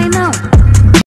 I know.